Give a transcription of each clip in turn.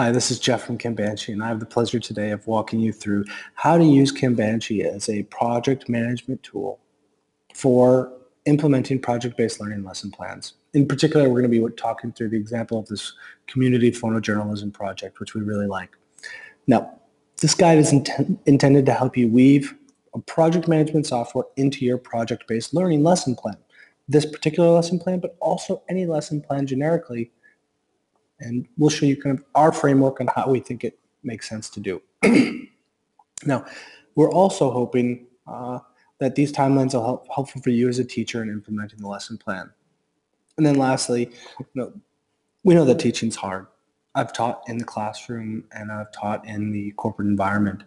Hi, this is Jeff from Kanbanchi, and I have the pleasure today of walking you through how to use Kanbanchi as a project management tool for implementing project-based learning lesson plans. In particular, we're going to be talking through the example of this community photojournalism project, which we really like. Now, this guide is int- intended to help you weave a project management software into your project-based learning lesson plan. This particular lesson plan, but also any lesson plan generically and we'll show you kind of our framework and how we think it makes sense to do. now, we're also hoping uh, that these timelines will help helpful for you as a teacher in implementing the lesson plan. And then lastly, you know, we know that teaching's hard. I've taught in the classroom and I've taught in the corporate environment.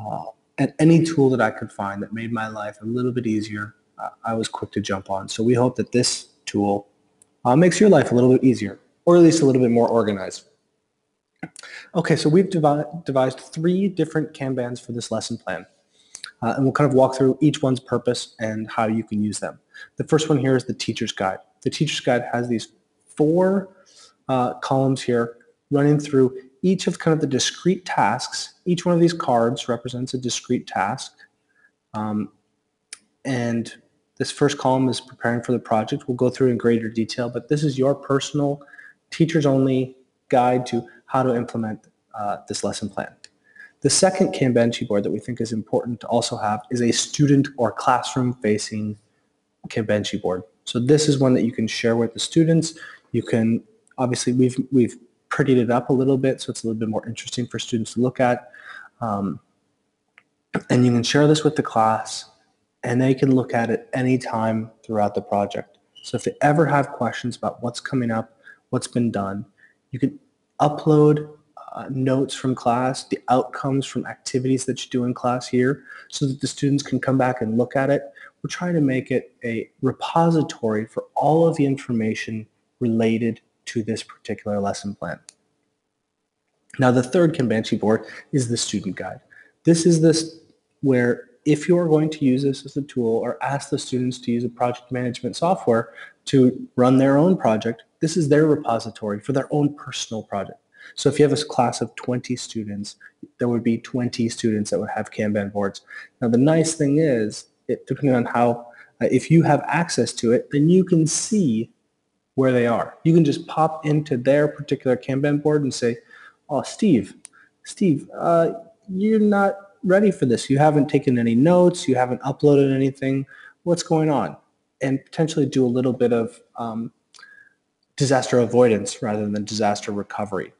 Uh, and any tool that I could find that made my life a little bit easier, uh, I was quick to jump on. So we hope that this tool uh, makes your life a little bit easier or at least a little bit more organized. Okay, so we've devi devised three different Kanbans for this lesson plan. Uh, and we'll kind of walk through each one's purpose and how you can use them. The first one here is the teacher's guide. The teacher's guide has these four uh, columns here running through each of kind of the discrete tasks. Each one of these cards represents a discrete task. Um, and this first column is preparing for the project. We'll go through in greater detail, but this is your personal teachers only guide to how to implement uh, this lesson plan. The second Kanban board that we think is important to also have is a student or classroom facing Kanban board. So this is one that you can share with the students. You can, obviously we've, we've prettied it up a little bit so it's a little bit more interesting for students to look at. Um, and you can share this with the class and they can look at it anytime throughout the project. So if they ever have questions about what's coming up, what's been done. You can upload uh, notes from class, the outcomes from activities that you do in class here, so that the students can come back and look at it. We're trying to make it a repository for all of the information related to this particular lesson plan. Now the third Kanban board is the student guide. This is this where if you are going to use this as a tool or ask the students to use a project management software to run their own project, this is their repository for their own personal project. So if you have a class of 20 students, there would be 20 students that would have Kanban boards. Now the nice thing is, it, depending on how, uh, if you have access to it, then you can see where they are. You can just pop into their particular Kanban board and say, oh, Steve, Steve, uh, you're not ready for this. You haven't taken any notes. You haven't uploaded anything. What's going on? And potentially do a little bit of um, disaster avoidance rather than disaster recovery.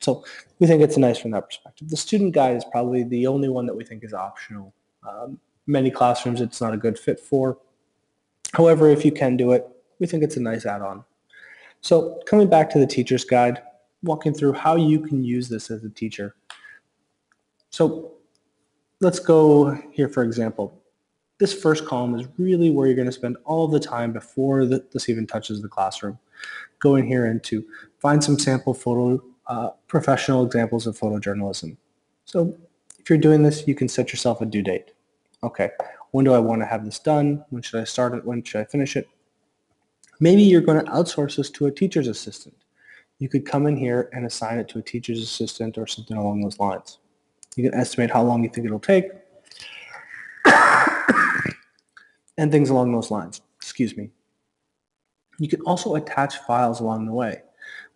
So we think it's nice from that perspective. The student guide is probably the only one that we think is optional. Um, many classrooms it's not a good fit for. However, if you can do it, we think it's a nice add-on. So coming back to the teacher's guide, walking through how you can use this as a teacher. So let's go here, for example. This first column is really where you're going to spend all the time before the, this even touches the classroom. Go in here and to find some sample photo, uh, professional examples of photojournalism. So if you're doing this, you can set yourself a due date. Okay, when do I want to have this done? When should I start it? When should I finish it? Maybe you're going to outsource this to a teacher's assistant. You could come in here and assign it to a teacher's assistant or something along those lines. You can estimate how long you think it'll take. and things along those lines. Excuse me. You can also attach files along the way.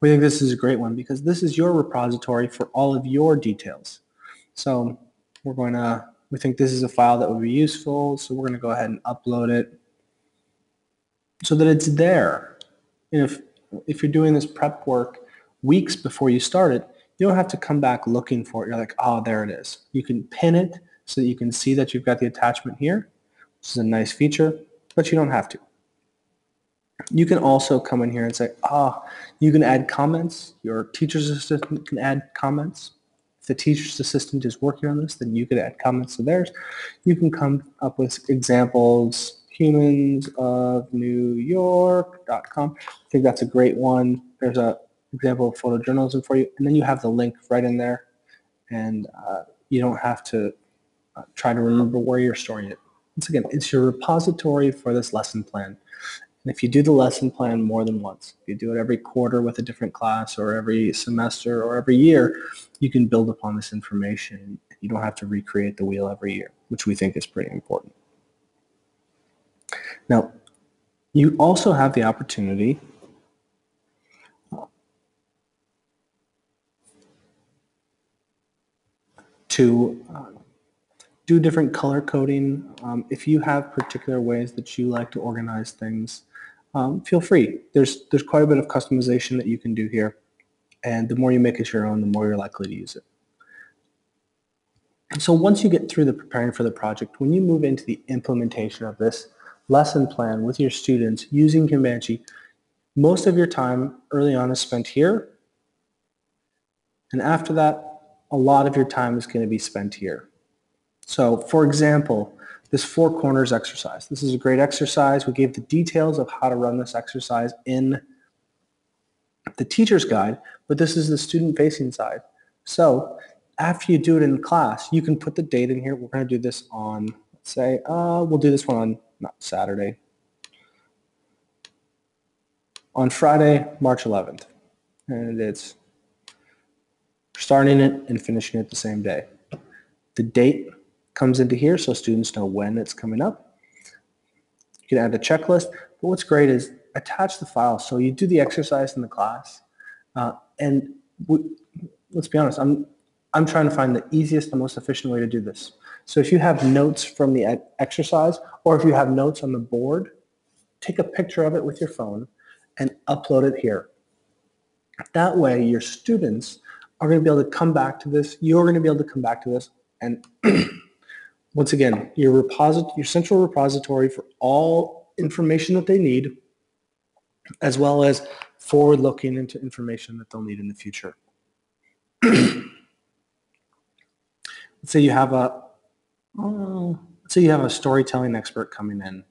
We think this is a great one because this is your repository for all of your details. So we're going to, we think this is a file that would be useful, so we're going to go ahead and upload it so that it's there. And if, if you're doing this prep work weeks before you start it, you don't have to come back looking for it. You're like, oh, there it is. You can pin it so that you can see that you've got the attachment here. which is a nice feature, but you don't have to. You can also come in here and say, ah, you can add comments. Your teacher's assistant can add comments. If the teacher's assistant is working on this, then you could add comments to theirs. You can come up with examples, humans of New York.com. I think that's a great one. There's a example of photojournalism for you, and then you have the link right in there, and uh, you don't have to uh, try to remember where you're storing it. Once again, it's your repository for this lesson plan, And if you do the lesson plan more than once, if you do it every quarter with a different class or every semester or every year, you can build upon this information. You don't have to recreate the wheel every year, which we think is pretty important. Now, you also have the opportunity to uh, do different color coding. Um, if you have particular ways that you like to organize things, um, feel free. There's, there's quite a bit of customization that you can do here. And the more you make it your own, the more you're likely to use it. And so once you get through the preparing for the project, when you move into the implementation of this lesson plan with your students using Kanbanchi, most of your time early on is spent here. And after that, a lot of your time is going to be spent here. So for example, this four corners exercise. This is a great exercise. We gave the details of how to run this exercise in the teacher's guide, but this is the student facing side. So after you do it in class, you can put the date in here. We're going to do this on, let's say, uh, we'll do this one on not Saturday, on Friday, March 11th. And it's starting it and finishing it the same day. The date comes into here so students know when it's coming up. You can add a checklist, but what's great is attach the file. So you do the exercise in the class, uh, and we, let's be honest, I'm, I'm trying to find the easiest and most efficient way to do this. So if you have notes from the exercise, or if you have notes on the board, take a picture of it with your phone and upload it here. That way your students are going to be able to come back to this. You're going to be able to come back to this and once again, your repository, your central repository for all information that they need, as well as forward-looking into information that they'll need in the future. let's say you have a, let's say you have a storytelling expert coming in.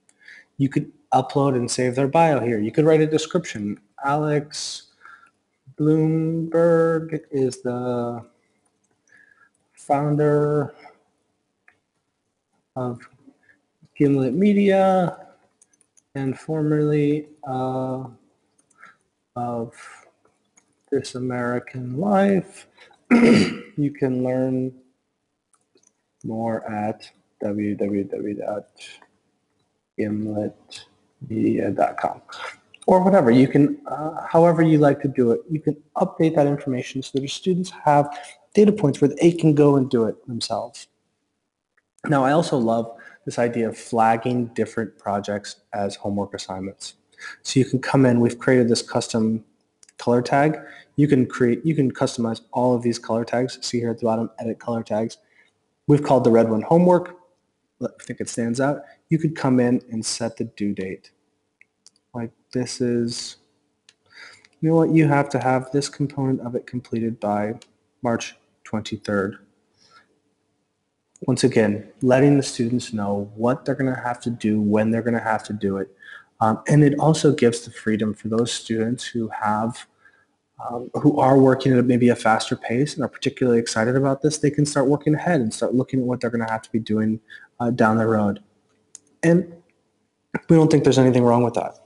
You could upload and save their bio here. You could write a description. Alex Blumberg is the founder of Gimlet Media and formerly uh, of This American Life. you can learn more at www.gimletmedia.com or whatever. You can, uh, however you like to do it, you can update that information so that your students have data points where they can go and do it themselves. Now, I also love this idea of flagging different projects as homework assignments. So you can come in, we've created this custom color tag. You can create, you can customize all of these color tags. See here at the bottom, edit color tags. We've called the red one homework. I think it stands out. You could come in and set the due date. This is, you know what, you have to have this component of it completed by March 23rd once again, letting the students know what they're going to have to do, when they're going to have to do it. Um, and it also gives the freedom for those students who have, um, who are working at maybe a faster pace and are particularly excited about this, they can start working ahead and start looking at what they're going to have to be doing uh, down the road. And we don't think there's anything wrong with that.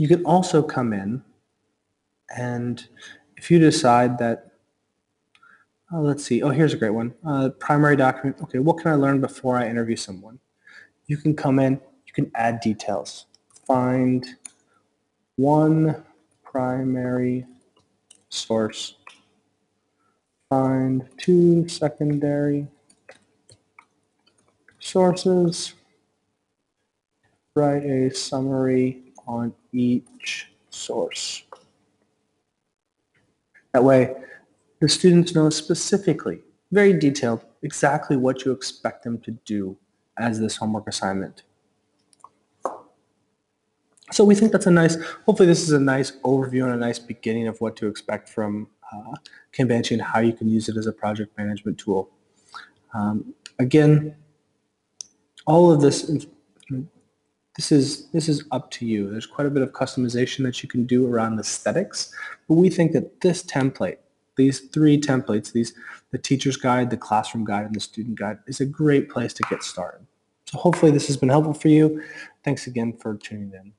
You can also come in and if you decide that uh, let's see. Oh, here's a great one. Uh, primary document. Okay, what can I learn before I interview someone? You can come in, you can add details. Find one primary source. Find two secondary sources. Write a summary on each source. That way, the students know specifically, very detailed, exactly what you expect them to do as this homework assignment. So we think that's a nice, hopefully this is a nice overview and a nice beginning of what to expect from uh, Kanbanchi and how you can use it as a project management tool. Um, again, all of this, this is, this is up to you. There's quite a bit of customization that you can do around aesthetics, but we think that this template these three templates, these the teacher's guide, the classroom guide, and the student guide is a great place to get started. So hopefully this has been helpful for you. Thanks again for tuning in.